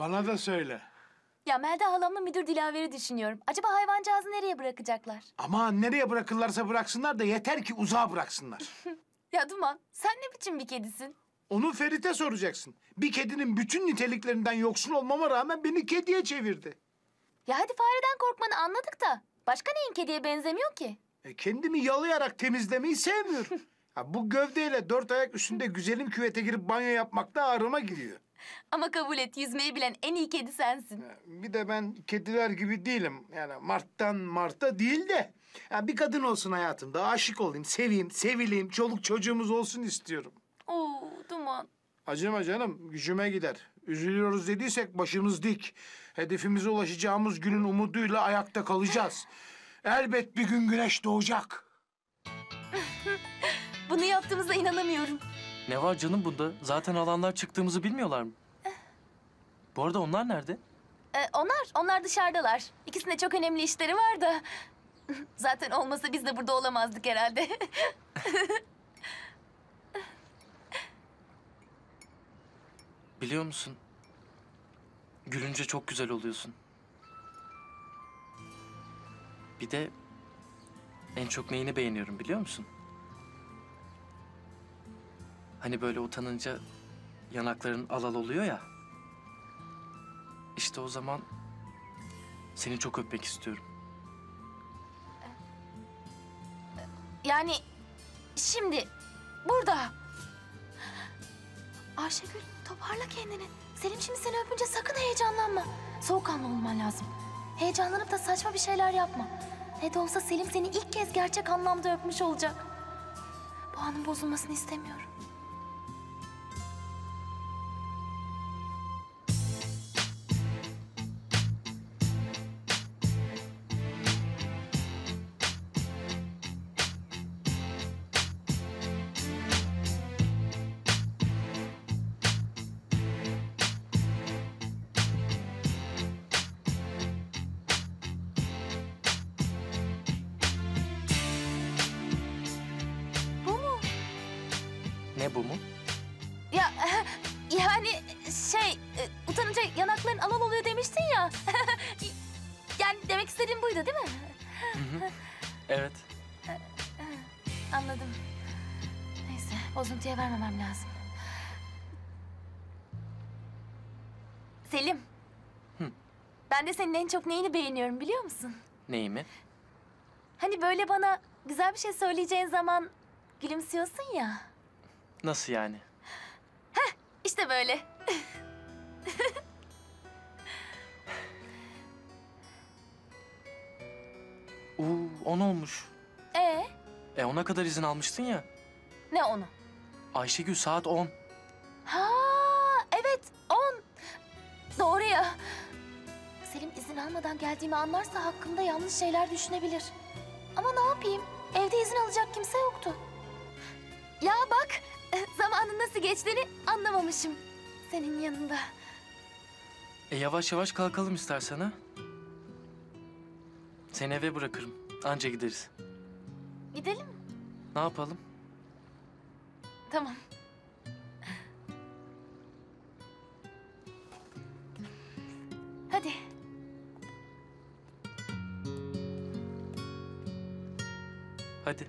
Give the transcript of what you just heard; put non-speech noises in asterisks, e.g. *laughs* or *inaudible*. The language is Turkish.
Bana da söyle. Ya Melda halamla müdür Dilaver'i düşünüyorum. Acaba hayvancağızı nereye bırakacaklar? Ama nereye bırakırlarsa bıraksınlar da yeter ki uzağa bıraksınlar. *laughs* Ya Duman sen ne biçim bir kedisin? Onu Ferit'e soracaksın. Bir kedinin bütün niteliklerinden yoksun olmama rağmen beni kediye çevirdi. Ya hadi fareden korkmanı anladık da. Başka neyin kediye benzemiyor ki? E, kendimi yalayarak temizlemeyi sevmiyorum. *laughs* Ha, bu gövdeyle dört ayak üstünde güzelim küvete girip banyo yapmak da ağrıma gidiyor. Ama kabul et yüzmeyi bilen en iyi kedi sensin. Bir de ben kediler gibi değilim. Yani Mart'tan Mart'a değil de. Ya bir kadın olsun hayatımda. Aşık olayım, seveyim, sevileyim, çoluk çocuğumuz olsun istiyorum. Oo Duman. Acıma canım, gücüme gider. Üzülüyoruz dediysek başımız dik. Hedefimize ulaşacağımız günün umuduyla ayakta kalacağız. Elbet bir gün güneş doğacak. *laughs* Bunu yaptığımıza inanamıyorum. Ne var canım bunda? Zaten alanlar çıktığımızı bilmiyorlar mı? Bu arada onlar nerede? Ee, onlar, onlar dışarıdalar. İkisinde çok önemli işleri var da. *laughs* Zaten olmasa biz de burada olamazdık herhalde. *laughs* Biliyor musun? Gülünce çok güzel oluyorsun. Bir de en çok neyini beğeniyorum biliyor musun? Hani böyle utanınca yanakların alal oluyor ya. İşte o zaman seni çok öpmek istiyorum. yani şimdi burada. Ayşegül toparla kendini. Selim şimdi seni öpünce sakın heyecanlanma. Soğukkanlı olman lazım. Heyecanlanıp da saçma bir şeyler yapma. Ne de olsa Selim seni ilk kez gerçek anlamda öpmüş olacak. Bu anın bozulmasını istemiyorum. Ne bu mu? Ya *laughs* yani şey e, utanınca yanakların alal oluyor demiştin ya. *laughs* yani demek istediğim buydu değil mi? Hı hı. Evet. *laughs* Anladım. Neyse bozuntuya vermemem lazım. Selim. Hı. Ben de senin en çok neyini beğeniyorum biliyor musun? Neyimi? Hani böyle bana güzel bir şey söyleyeceğin zaman gülümsüyorsun ya. Nasıl yani? İşte böyle. Uuu on olmuş. Ee, E ona kadar izin almıştın ya. ne onu? Ayşegül saat 10. Ha, evet, on. Doğru ya. Selim izin almadan geldiğimi anlarsa hakkımda yanlış şeyler düşünebilir. Ama ne yapayım? Evde izin alacak kimse yoktu. Ya bak, *laughs* zamanın nasıl geçtiğini anlamamışım. Senin yanında. E yavaş yavaş kalkalım istersen ha. Seni eve bırakırım. Anca gideriz. Gidelim mi? Ne yapalım? Tamam. Hadi. Hadi.